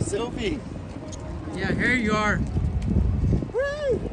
Sophie, Yeah, here you are. Woo!